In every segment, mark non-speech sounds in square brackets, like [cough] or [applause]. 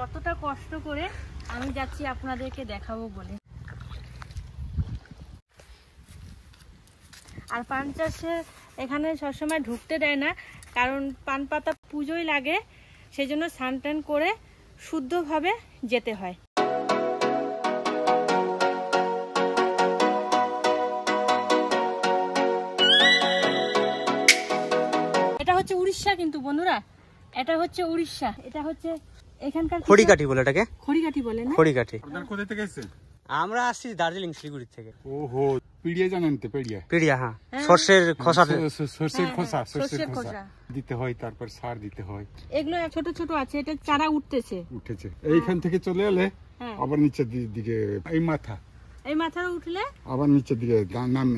কতটা কষ্ট করে আমি যাচ্ছি আপনাদেরকে দেখাবো বলে। আর পান চাষে এখানে সবসময় ঢুকতে দেয় না, কারণ পান পাতা পুজোই লাগে সেই জন্য স্নান টান করে শুদ্ধভাবে যেতে হয়। এটা হচ্ছে উড়িষ্যা কিন্তু বন্ধুরা, এটা হচ্ছে উড়িষ্যা, এটা হচ্ছে এখানকার খড়িকাঠি বলে এটাকে? খড়িকাঠি বলে না? খড়িকাঠি। আপনার কোথা থেকে এসেছেন? আমরা আসছি দার্জিলিং শিলিগুড়ি থেকে। ওহো পিড়িয়া জানেন তো পিড়িয়া? পিড়িয়া হ্যাঁ। সর্ষের খোসা সর্ষের হ্যাঁ, খোসা হ্যাঁ, সর্ষের সর্ষের খোসা। খোসা। দিতে হয় তারপর সার দিতে হয়। এগুলো ছোট ছোট আছে এটা চারা উঠতেছে। উঠেছে। এইখান থেকে চলে এলে হ্যাঁ। আবার নিচের দিকে এই মাথা। এই মাথার উঠলে? আবার নিচের দিকে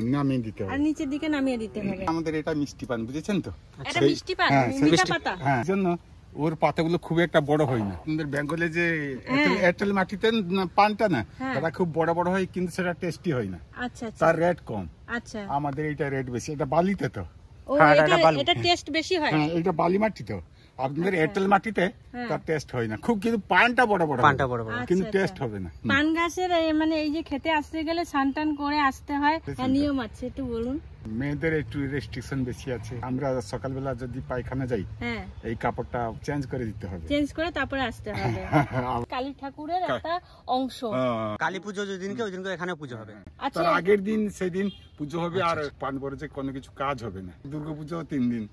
নামিয়ে দিতে আর হবে। নিচের দিকে নামিয়ে দিতে হবে। আমাদের এটা মিষ্টি পান বুঝেছেন তো? এটা মিষ্টি পান? হ্যাঁ, মিঠা মিষ্টি- পাতা? হ্যাঁ জন্য ওর পাতাগুলো খুব একটা বড় হয় না। আমাদের বেঙ্গলে যে এঁটেল- এঁটেল মাটিতে পানটা না সেটা এটা খুব বড় বড় হয় কিন্তু সেটা টেস্টি হয় না। আচ্ছা আচ্ছা। তার রেট কম। আচ্ছা। আমাদের এটা রেট বেশি। এটা বালিতে তো। ও হ্যাঁ, এটা এটা টেস্ট বেশি হয়? হ্যাঁ এটা বালি মাটি তো। আপনাদের আচ্ছা। এঁটেল মাটিতে হ্যাঁ। তার টেস্ট হয় না। খুব কিন্তু পানটা বড় বড় পানটা বড় বড়। কিন্তু আচ্ছা, টেস্ট আচ্ছা। হবে না। পান গাছের এই মানে এই যে খেতে আসতে গেলে সানটান করে আসতে হয়। নিয়ম আছে একটু বলুন। মেয়েদের একটু রেস্ট্রিকশন বেশি আছে। আমরা সকালবেলা যদি পায়খানা যাই হ্যাঁ। এই কাপড়টা চেঞ্জ করে দিতে হবে। চেঞ্জ করে তারপরে আসতে হবে। [laughs] কালী ঠাকুরের একটা অংশ। হ্যাঁ। কালী পুজো যেদিনকে ওই দিনকে এখানে পুজো হবে। আচ্ছা। তার আগের দিন সেদিন পুজো হবে আর পান বরজে কোনো কিছু কাজ হবে না। দুর্গা পুজো তিন দিন।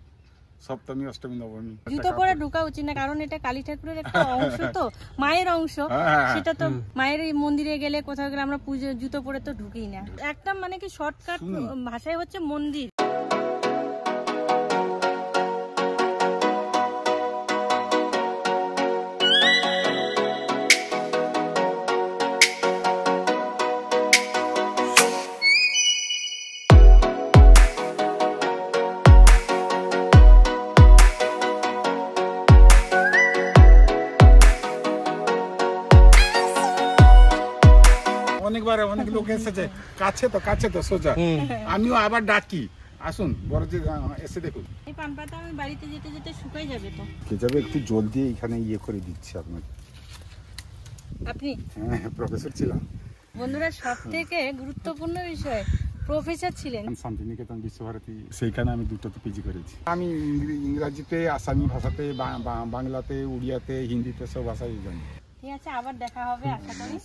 সপ্তমী অষ্টমী নবমী। জুতো পরে ঢুকা উচিত না কারণ এটা কালী ঠাকুরের একটা অংশ তো মায়ের অংশ। হ্যাঁ, হ্যাঁ। সেটা তো মায়ের মন্দিরে গেলে কোথাও গেলে আমরা পুজো জুতো পরে তো ঢুকি না। একটা মানে কি শর্টকাট ভাষায় হচ্ছে মন্দির। অনেকবার অনেক লোক এসেছে। কাছে তো কাছে তো সোজা। আমিও আবার ডাকি। আসুন বড় যে এসে দেখুন। এই পান পাতা আমি বাড়িতে যেতে যেতে শুকাই যাবে তো। কে যাবে? একটু জল দিয়ে এখানে ইয়ে করে দিচ্ছি আপনাকে। আপনি? হ্যাঁ প্রফেসর ছিলাম। বন্ধুরা সব থেকে গুরুত্বপূর্ণ বিষয় প্রফেসর ছিলেন। শান্তিনিকেতন বিশ্বভারতী সেইখানে আমি দুটোতে পিজি করেছি। আমি ইংরে- ইংরাজিতে আসামি ভাষাতে বাংলাতে উড়িয়াতে হিন্দিতে সব ভাষাই জানি। ঠিক আছে আবার দেখা হবে আশা করি।